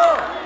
Sure.